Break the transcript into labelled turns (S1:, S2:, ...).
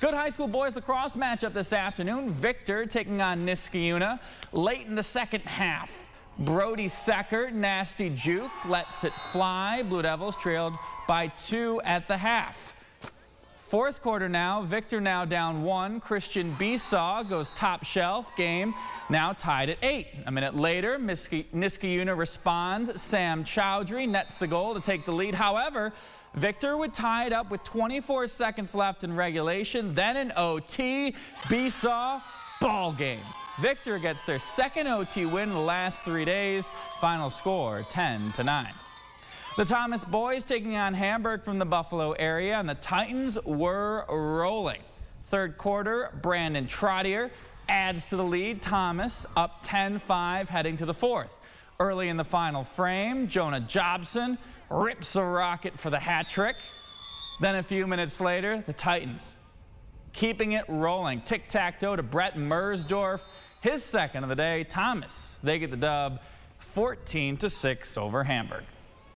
S1: Good high school boys lacrosse matchup this afternoon. Victor taking on Niskayuna late in the second half. Brody Secker, nasty juke, lets it fly. Blue Devils trailed by two at the half. Fourth quarter now, Victor now down one. Christian Besaw goes top shelf. Game now tied at eight. A minute later, Niskayuna responds. Sam Chowdhury nets the goal to take the lead. However, Victor would tie it up with 24 seconds left in regulation. Then an OT. Besaw, ball game. Victor gets their second OT win in the last three days. Final score 10 to 9. The Thomas boys taking on Hamburg from the Buffalo area, and the Titans were rolling. Third quarter, Brandon Trottier adds to the lead. Thomas up 10-5 heading to the fourth. Early in the final frame, Jonah Jobson rips a rocket for the hat trick. Then a few minutes later, the Titans keeping it rolling. Tic-tac-toe to Brett Mersdorf. His second of the day, Thomas. They get the dub 14 to 6 over Hamburg.